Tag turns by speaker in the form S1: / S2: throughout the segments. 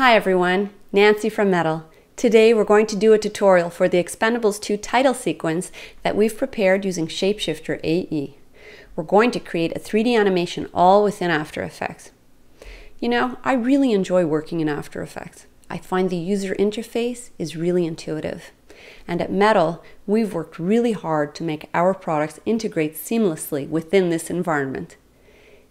S1: Hi everyone, Nancy from Mettle. Today we're going to do a tutorial for the Expendables 2 title sequence that we've prepared using Shapeshifter AE. We're going to create a 3D animation all within After Effects. You know, I really enjoy working in After Effects. I find the user interface is really intuitive. And at Mettle, we've worked really hard to make our products integrate seamlessly within this environment.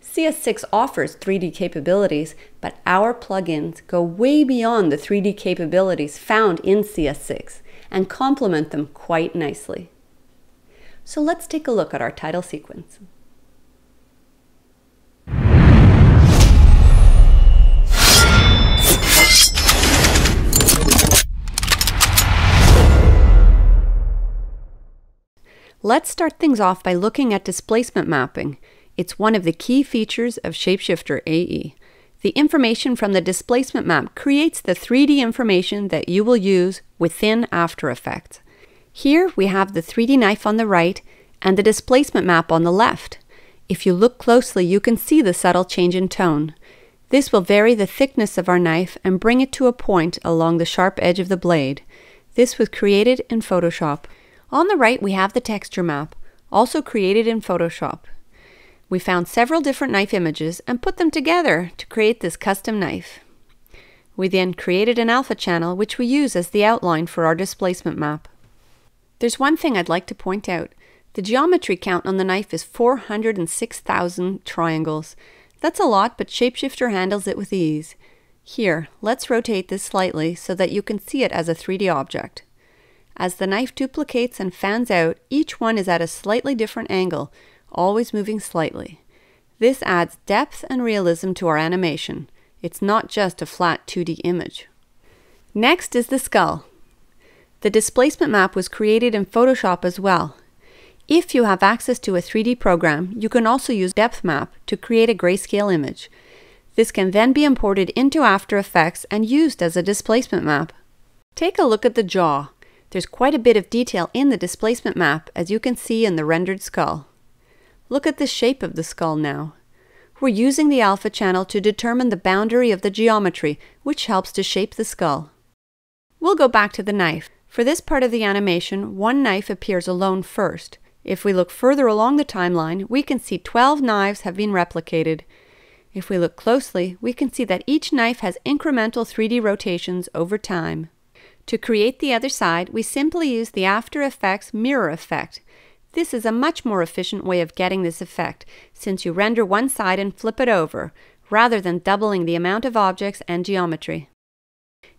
S1: CS6 offers 3D capabilities, but our plugins go way beyond the 3D capabilities found in CS6 and complement them quite nicely. So let's take a look at our title sequence. Let's start things off by looking at displacement mapping. It's one of the key features of Shapeshifter AE. The information from the displacement map creates the 3D information that you will use within After Effects. Here we have the 3D knife on the right and the displacement map on the left. If you look closely, you can see the subtle change in tone. This will vary the thickness of our knife and bring it to a point along the sharp edge of the blade. This was created in Photoshop. On the right, we have the texture map, also created in Photoshop. We found several different knife images and put them together to create this custom knife. We then created an alpha channel which we use as the outline for our displacement map. There's one thing I'd like to point out. The geometry count on the knife is 406,000 triangles. That's a lot, but Shapeshifter handles it with ease. Here, let's rotate this slightly so that you can see it as a 3D object. As the knife duplicates and fans out, each one is at a slightly different angle, always moving slightly. This adds depth and realism to our animation. It's not just a flat 2D image. Next is the skull. The displacement map was created in Photoshop as well. If you have access to a 3D program, you can also use Depth Map to create a grayscale image. This can then be imported into After Effects and used as a displacement map. Take a look at the jaw. There's quite a bit of detail in the displacement map as you can see in the rendered skull. Look at the shape of the skull now. We're using the alpha channel to determine the boundary of the geometry, which helps to shape the skull. We'll go back to the knife. For this part of the animation, one knife appears alone first. If we look further along the timeline, we can see 12 knives have been replicated. If we look closely, we can see that each knife has incremental 3D rotations over time. To create the other side, we simply use the After Effects mirror effect. This is a much more efficient way of getting this effect, since you render one side and flip it over, rather than doubling the amount of objects and geometry.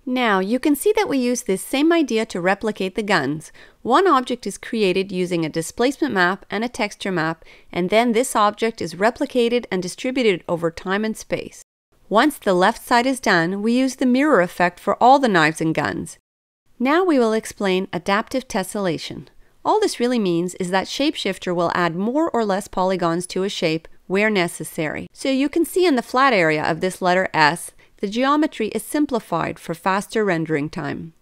S1: Now, you can see that we use this same idea to replicate the guns. One object is created using a displacement map and a texture map, and then this object is replicated and distributed over time and space. Once the left side is done, we use the mirror effect for all the knives and guns. Now we will explain adaptive tessellation. All this really means is that Shapeshifter will add more or less polygons to a shape where necessary. So you can see in the flat area of this letter S, the geometry is simplified for faster rendering time.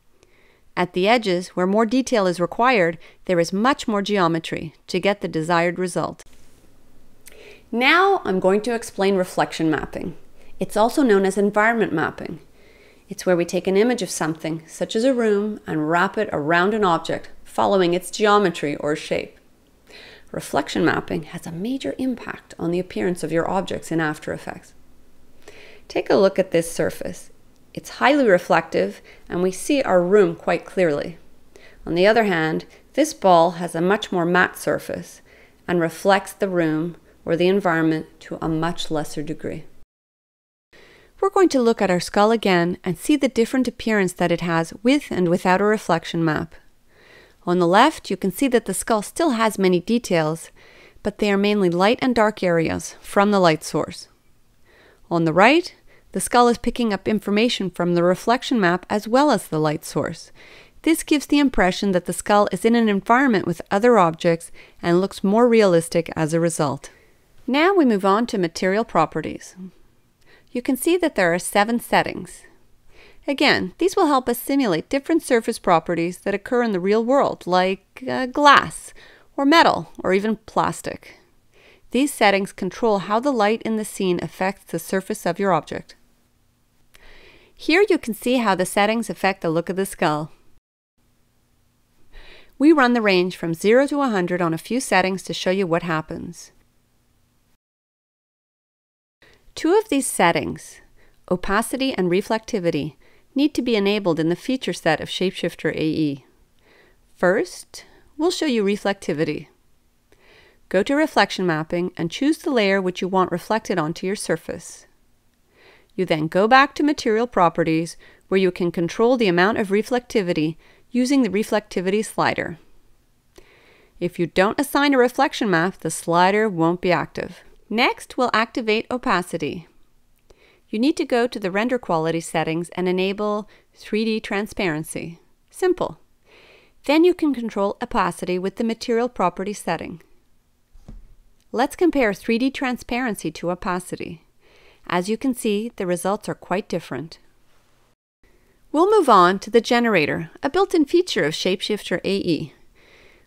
S1: At the edges, where more detail is required, there is much more geometry to get the desired result. Now I'm going to explain reflection mapping. It's also known as environment mapping. It's where we take an image of something, such as a room, and wrap it around an object following its geometry or shape. Reflection mapping has a major impact on the appearance of your objects in After Effects. Take a look at this surface. It's highly reflective and we see our room quite clearly. On the other hand, this ball has a much more matte surface and reflects the room or the environment to a much lesser degree. We're going to look at our skull again and see the different appearance that it has with and without a reflection map. On the left, you can see that the skull still has many details, but they are mainly light and dark areas from the light source. On the right, the skull is picking up information from the reflection map as well as the light source. This gives the impression that the skull is in an environment with other objects and looks more realistic as a result. Now we move on to material properties. You can see that there are seven settings. Again, these will help us simulate different surface properties that occur in the real world, like uh, glass, or metal, or even plastic. These settings control how the light in the scene affects the surface of your object. Here you can see how the settings affect the look of the skull. We run the range from 0 to 100 on a few settings to show you what happens. Two of these settings, opacity and reflectivity, need to be enabled in the feature set of Shapeshifter AE. First, we'll show you reflectivity. Go to Reflection Mapping and choose the layer which you want reflected onto your surface. You then go back to Material Properties where you can control the amount of reflectivity using the reflectivity slider. If you don't assign a reflection map, the slider won't be active. Next, we'll activate opacity. You need to go to the render quality settings and enable 3D transparency. Simple. Then you can control opacity with the material property setting. Let's compare 3D transparency to opacity. As you can see, the results are quite different. We'll move on to the generator, a built-in feature of Shapeshifter AE.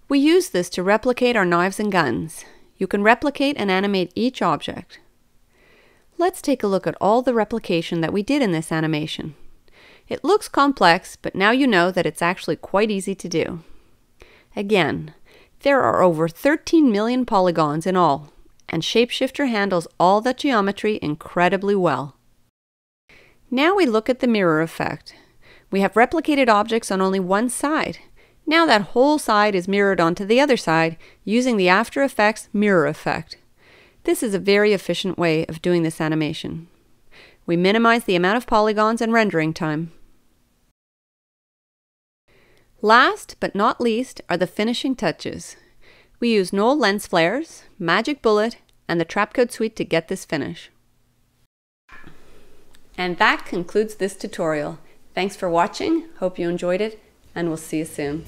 S1: We use this to replicate our knives and guns. You can replicate and animate each object. Let's take a look at all the replication that we did in this animation. It looks complex, but now you know that it's actually quite easy to do. Again, there are over 13 million polygons in all, and Shapeshifter handles all that geometry incredibly well. Now we look at the mirror effect. We have replicated objects on only one side, now that whole side is mirrored onto the other side using the After Effects mirror effect. This is a very efficient way of doing this animation. We minimize the amount of polygons and rendering time. Last but not least are the finishing touches. We use Knoll lens flares, Magic Bullet, and the Trapcode suite to get this finish. And that concludes this tutorial. Thanks for watching, hope you enjoyed it, and we'll see you soon.